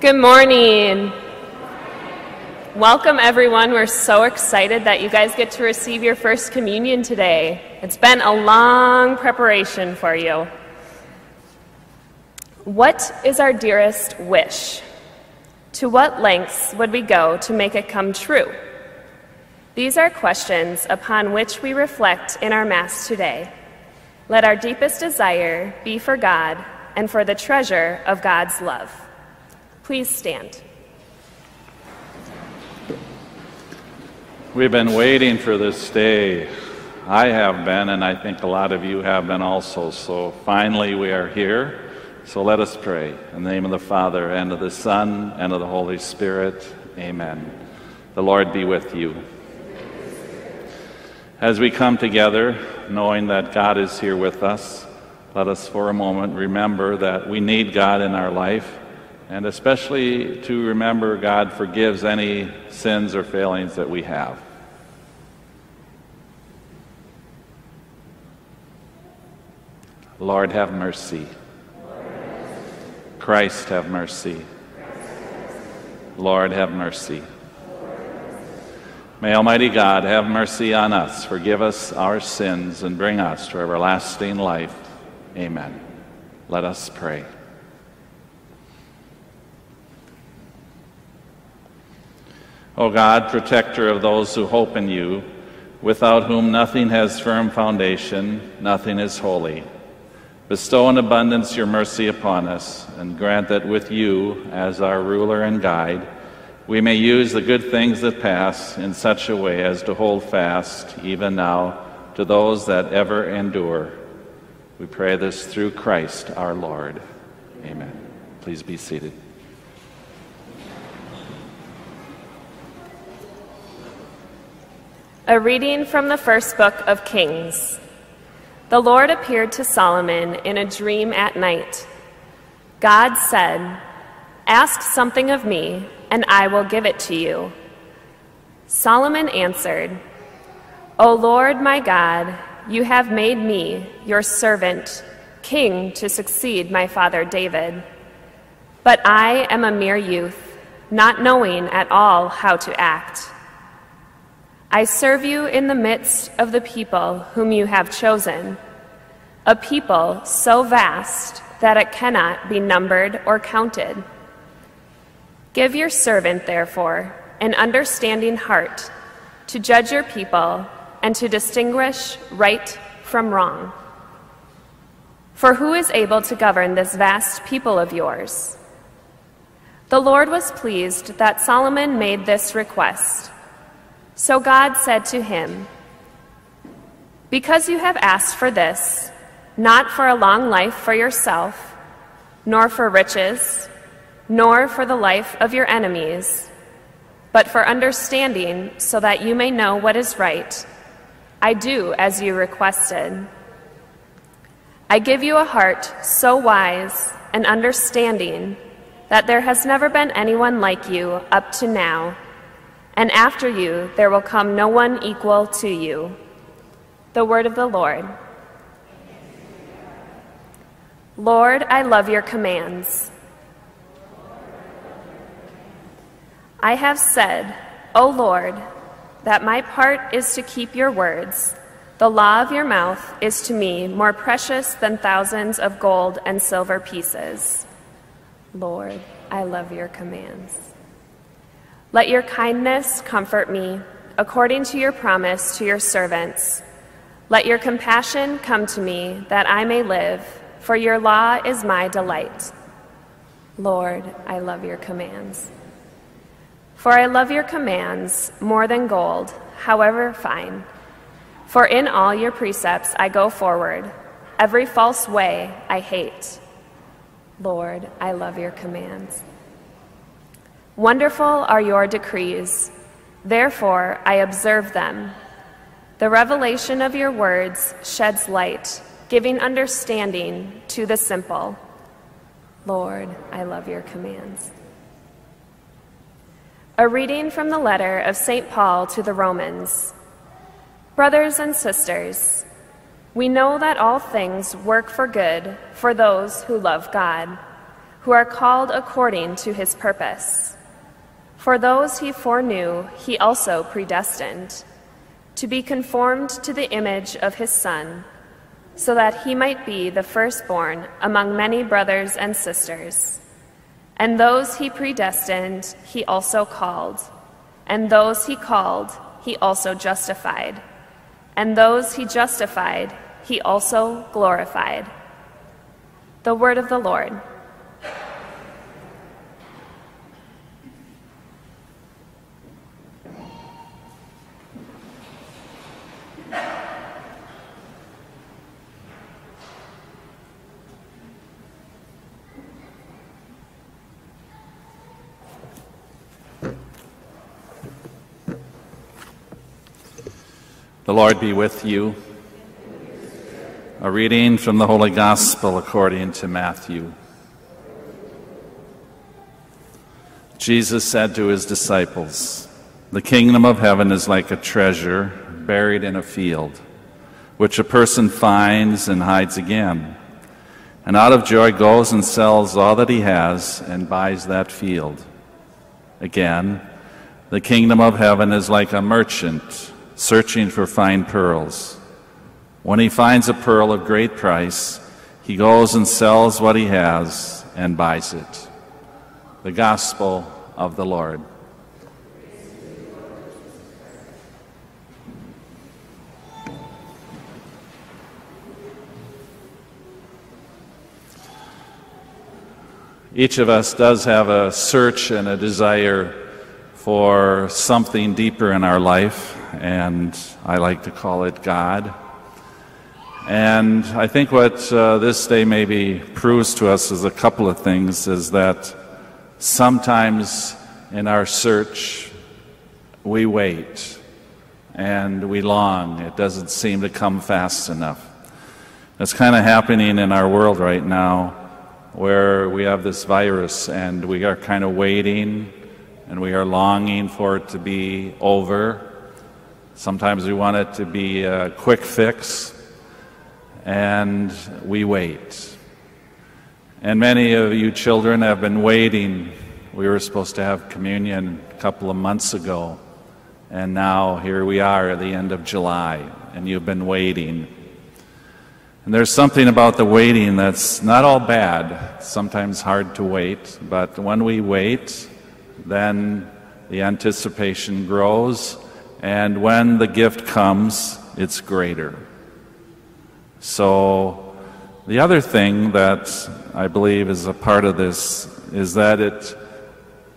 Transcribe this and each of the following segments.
Good morning. Welcome, everyone. We're so excited that you guys get to receive your first communion today. It's been a long preparation for you. What is our dearest wish? To what lengths would we go to make it come true? These are questions upon which we reflect in our Mass today. Let our deepest desire be for God and for the treasure of God's love. Please stand. We've been waiting for this day. I have been, and I think a lot of you have been also. So finally, we are here. So let us pray. In the name of the Father, and of the Son, and of the Holy Spirit. Amen. The Lord be with you. As we come together, knowing that God is here with us, let us for a moment remember that we need God in our life and especially to remember God forgives any sins or failings that we have. Lord, have mercy. Christ, have mercy. Lord, have mercy. May Almighty God have mercy on us, forgive us our sins, and bring us to everlasting life. Amen. Let us pray. O God, protector of those who hope in you, without whom nothing has firm foundation, nothing is holy. Bestow in abundance your mercy upon us, and grant that with you as our ruler and guide, we may use the good things that pass in such a way as to hold fast, even now, to those that ever endure. We pray this through Christ our Lord. Amen. Please be seated. A reading from the first book of Kings. The Lord appeared to Solomon in a dream at night. God said, Ask something of me, and I will give it to you. Solomon answered, O Lord my God, you have made me, your servant, king to succeed my father David. But I am a mere youth, not knowing at all how to act. I serve you in the midst of the people whom you have chosen, a people so vast that it cannot be numbered or counted. Give your servant, therefore, an understanding heart to judge your people and to distinguish right from wrong. For who is able to govern this vast people of yours? The Lord was pleased that Solomon made this request. So God said to him, Because you have asked for this, not for a long life for yourself, nor for riches, nor for the life of your enemies, but for understanding so that you may know what is right, I do as you requested. I give you a heart so wise and understanding that there has never been anyone like you up to now and after you there will come no one equal to you. The word of the Lord. Lord, I love your commands. I have said, O Lord, that my part is to keep your words. The law of your mouth is to me more precious than thousands of gold and silver pieces. Lord, I love your commands. Let your kindness comfort me, according to your promise to your servants. Let your compassion come to me, that I may live, for your law is my delight. Lord, I love your commands. For I love your commands more than gold, however fine. For in all your precepts I go forward, every false way I hate. Lord, I love your commands. Wonderful are your decrees, therefore I observe them. The revelation of your words sheds light, giving understanding to the simple. Lord, I love your commands. A reading from the letter of St. Paul to the Romans. Brothers and sisters, we know that all things work for good for those who love God who are called according to his purpose. For those he foreknew, he also predestined to be conformed to the image of his Son, so that he might be the firstborn among many brothers and sisters. And those he predestined, he also called. And those he called, he also justified. And those he justified, he also glorified. The word of the Lord. Lord be with you. A reading from the Holy Gospel according to Matthew. Jesus said to his disciples, The kingdom of heaven is like a treasure buried in a field, which a person finds and hides again. And out of joy goes and sells all that he has and buys that field. Again, the kingdom of heaven is like a merchant searching for fine pearls. When he finds a pearl of great price, he goes and sells what he has and buys it. The Gospel of the Lord. Each of us does have a search and a desire for something deeper in our life, and I like to call it God. And I think what uh, this day maybe proves to us is a couple of things is that sometimes in our search we wait and we long. It doesn't seem to come fast enough. It's kind of happening in our world right now where we have this virus and we are kind of waiting and we are longing for it to be over. Sometimes we want it to be a quick fix, and we wait. And many of you children have been waiting. We were supposed to have communion a couple of months ago, and now here we are at the end of July, and you've been waiting. And there's something about the waiting that's not all bad, sometimes hard to wait, but when we wait, then the anticipation grows, and when the gift comes, it's greater. So, the other thing that I believe is a part of this is that it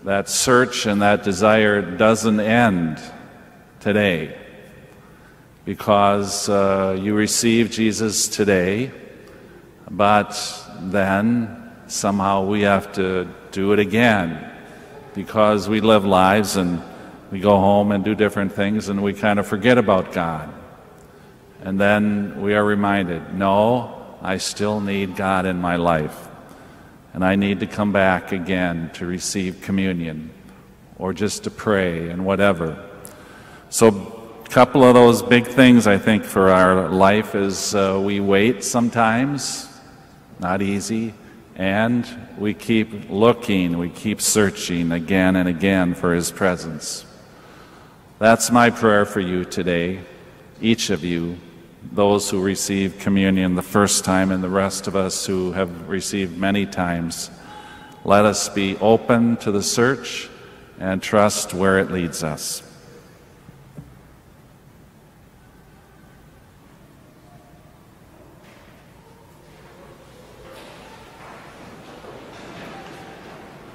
that search and that desire doesn't end today because uh, you receive Jesus today, but then somehow we have to do it again because we live lives and we go home and do different things and we kind of forget about God. And then we are reminded no, I still need God in my life. And I need to come back again to receive communion or just to pray and whatever. So, a couple of those big things I think for our life is uh, we wait sometimes, not easy. And we keep looking, we keep searching again and again for His presence. That's my prayer for you today, each of you, those who receive communion the first time and the rest of us who have received many times. Let us be open to the search and trust where it leads us.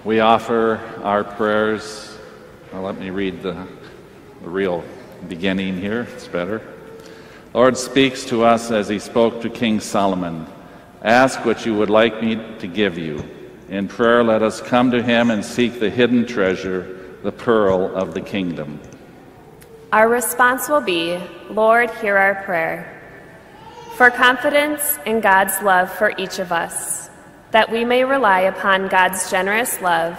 We offer our prayers. Well, let me read the, the real beginning here. It's better. Lord speaks to us as he spoke to King Solomon. Ask what you would like me to give you. In prayer, let us come to him and seek the hidden treasure, the pearl of the kingdom. Our response will be Lord, hear our prayer. For confidence in God's love for each of us that we may rely upon God's generous love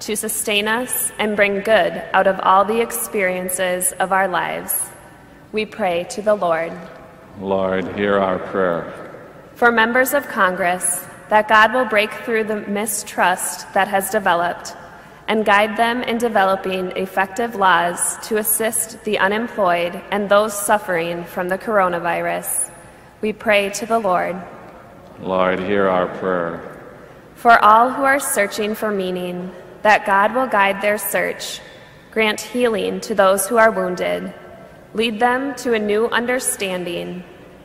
to sustain us and bring good out of all the experiences of our lives. We pray to the Lord. Lord, hear our prayer. For members of Congress, that God will break through the mistrust that has developed and guide them in developing effective laws to assist the unemployed and those suffering from the coronavirus. We pray to the Lord. Lord, hear our prayer. For all who are searching for meaning, that God will guide their search, grant healing to those who are wounded, lead them to a new understanding,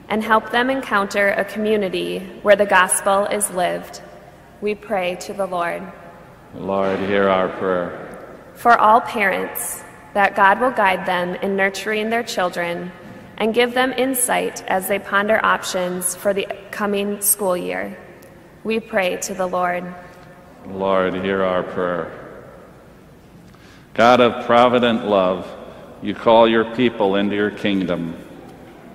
and help them encounter a community where the gospel is lived. We pray to the Lord. Lord, hear our prayer. For all parents, that God will guide them in nurturing their children and give them insight as they ponder options for the coming school year. We pray to the Lord. Lord, hear our prayer. God of provident love, you call your people into your kingdom.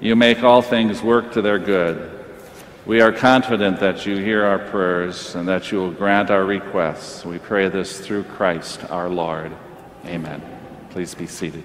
You make all things work to their good. We are confident that you hear our prayers and that you will grant our requests. We pray this through Christ our Lord. Amen. Please be seated.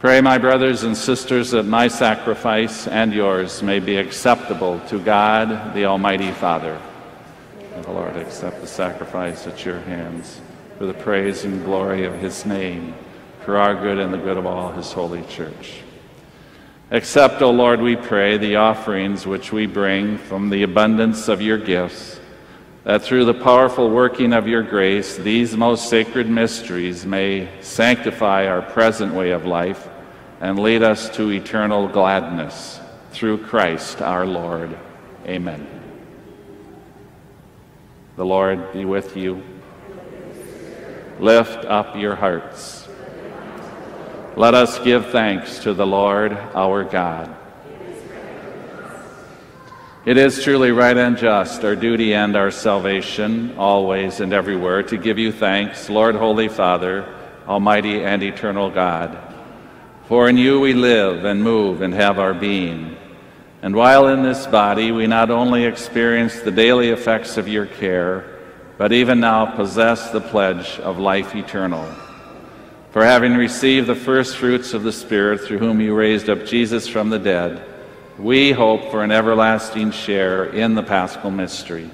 Pray, my brothers and sisters, that my sacrifice and yours may be acceptable to God, the Almighty Father. May the Lord accept the sacrifice at your hands for the praise and glory of his name, for our good and the good of all his holy church. Accept, O Lord, we pray, the offerings which we bring from the abundance of your gifts, that through the powerful working of your grace, these most sacred mysteries may sanctify our present way of life and lead us to eternal gladness through Christ our Lord. Amen. The Lord be with you. Lift up your hearts. Let us give thanks to the Lord our God. It is truly right and just, our duty and our salvation, always and everywhere, to give you thanks, Lord, Holy Father, Almighty and eternal God for in you we live and move and have our being. And while in this body, we not only experience the daily effects of your care, but even now possess the pledge of life eternal. For having received the first fruits of the Spirit through whom you raised up Jesus from the dead, we hope for an everlasting share in the paschal mystery.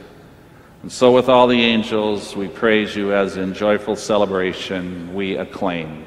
And so, with all the angels, we praise you as in joyful celebration we acclaim.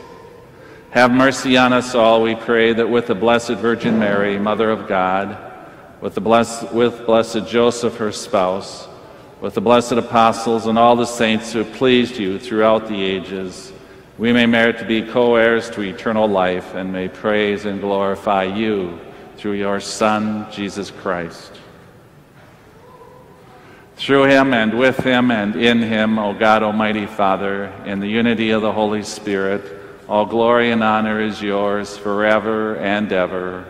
Have mercy on us all, we pray, that with the Blessed Virgin Mary, Mother of God, with, the blessed, with Blessed Joseph, her spouse, with the blessed apostles and all the saints who have pleased you throughout the ages, we may merit to be co heirs to eternal life and may praise and glorify you through your Son, Jesus Christ. Through him and with him and in him, O God, Almighty Father, in the unity of the Holy Spirit, all glory and honor is yours forever and ever.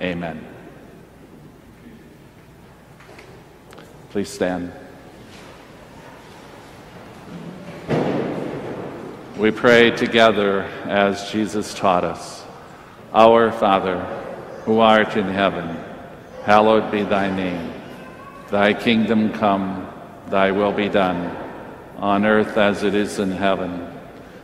Amen. Please stand. We pray together as Jesus taught us. Our Father, who art in heaven, hallowed be thy name. Thy kingdom come, thy will be done, on earth as it is in heaven.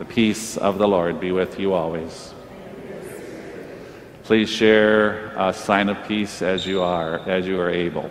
The peace of the Lord be with you always. Please share a sign of peace as you are, as you are able.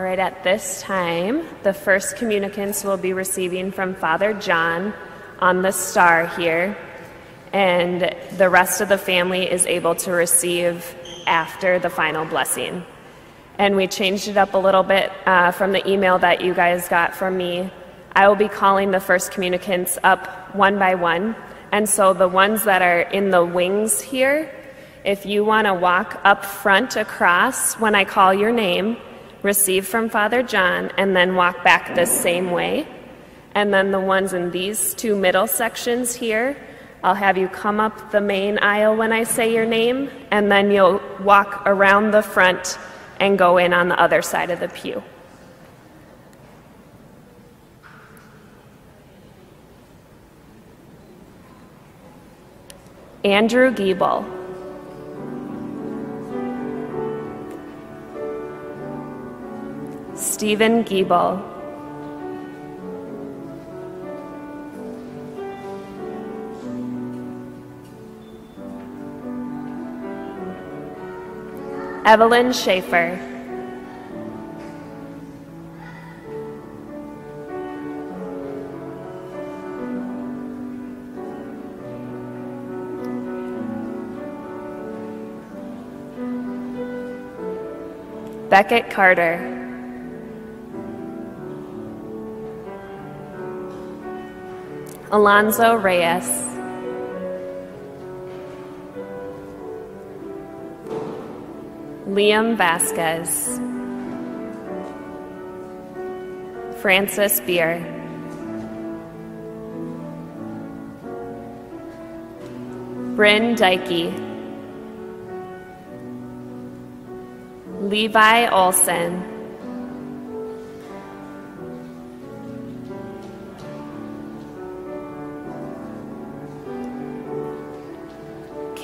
All right, at this time, the first communicants will be receiving from Father John on the star here, and the rest of the family is able to receive after the final blessing. And we changed it up a little bit uh, from the email that you guys got from me. I will be calling the first communicants up one by one, and so the ones that are in the wings here, if you want to walk up front across when I call your name, receive from Father John, and then walk back the same way. And then the ones in these two middle sections here, I'll have you come up the main aisle when I say your name, and then you'll walk around the front and go in on the other side of the pew. Andrew Giebel. Stephen Giebel. Evelyn Schaefer. Beckett Carter. Alonzo Reyes. Liam Vasquez. Francis Beer. Bryn Dykey. Levi Olson.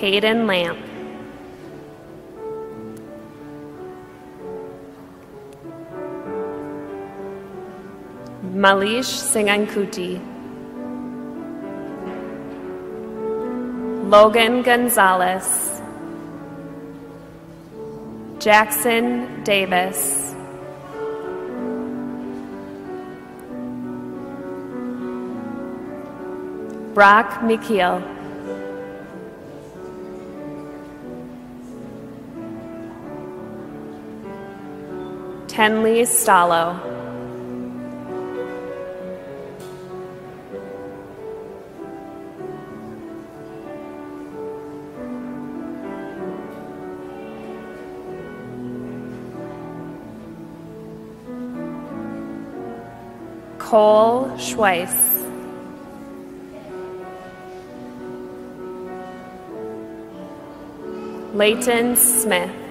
Caden Lamp. Malish Singankuti. Logan Gonzalez. Jackson Davis. Brock Mikiel. Tenley Stallo. Cole Schweiss. Leighton Smith.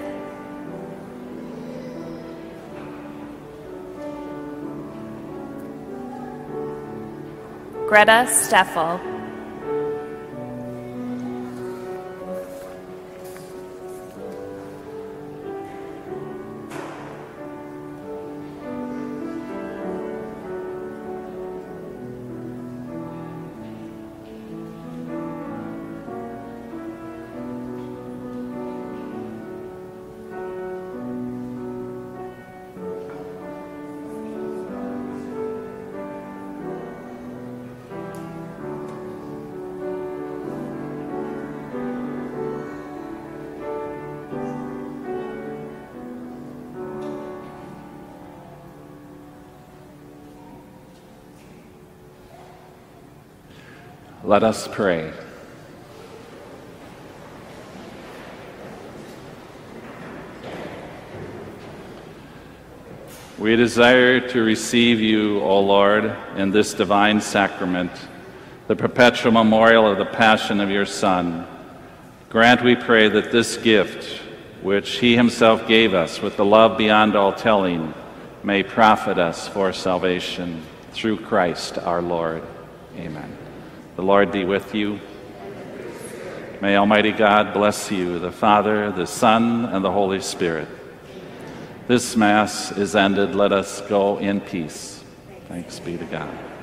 Greta Steffel. Let us pray. We desire to receive you, O Lord, in this divine sacrament, the perpetual memorial of the passion of your Son. Grant, we pray, that this gift, which he himself gave us with the love beyond all telling, may profit us for salvation through Christ our Lord. Amen. The Lord be with you. May Almighty God bless you, the Father, the Son, and the Holy Spirit. This Mass is ended. Let us go in peace. Thanks be to God.